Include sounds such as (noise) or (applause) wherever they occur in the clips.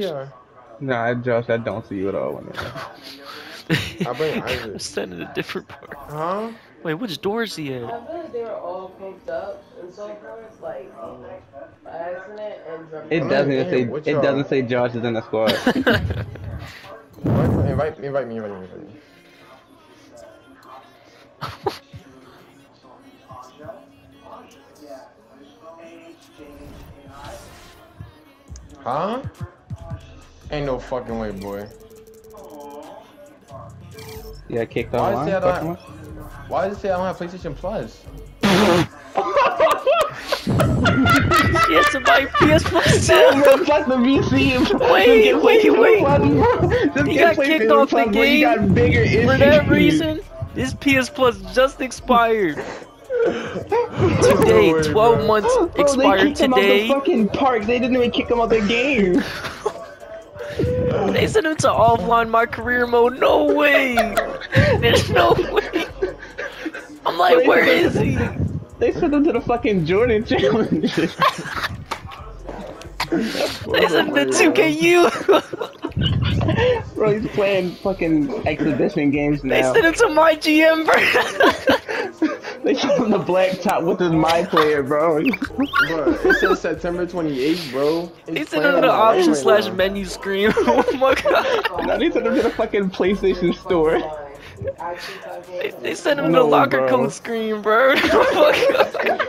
see her. Nah, Josh, I don't see you at all. When (laughs) I bring Isaac. I'm standing in a different part. Huh? Wait, which door is he in? I feel like they were all coked up and so forth, like by accident and drunk. it doesn't even say it y'all- doesn't say Josh is in the squad. Invite, (laughs) (laughs) invite, invite me, invite me, invite me. Huh? Ain't no fucking way, boy. yeah, kicked Why online. is that question? Why does it say I don't have PlayStation Plus? yeah, somebody PS Plus No, too. bro, fuck the VC. Wait, Just get wait, wait. Plus, bro. Just He got kicked off the Plus, bro. You game bigger issues. For that reason, his PS Plus just expired. Today, 12 months expired Bro, they expired kicked him out the fucking park. They didn't even kick him out the game. (laughs) They sent him to offline my career mode. No way. There's no way. I'm like, where is he? They sent him to the fucking Jordan challenge. (laughs) They sent him to 2KU. bro, he's playing fucking exhibition games now. They sent him to my GM, bro. (laughs) They showed him the black top with his my player, bro. Bro, it says September 28th, bro. They It's sent him to the option right slash now. menu screen. (laughs) Oh my god. now they sent him to the fucking PlayStation store. They, they sent him to No, the locker bro. code screen, bro. (laughs) Oh my god.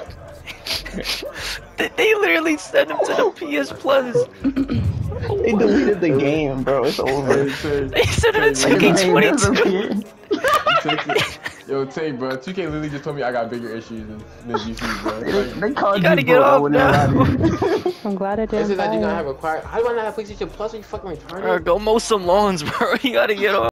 They, they literally sent him to the PS Plus. They deleted the game, bro. It's over. They sent him to The 2K22. Disappeared. Yo, Tay, bro, 2K literally just told me I got bigger issues than, than GC, bro. (laughs) They, Like, they called You gotta you get bro off when now. (laughs) I'm glad I didn't says I do not it. have acquired. How do I not have PlayStation Plus? Are you fucking retarded? Bro, go mow some lawns, bro. (laughs) You gotta get off.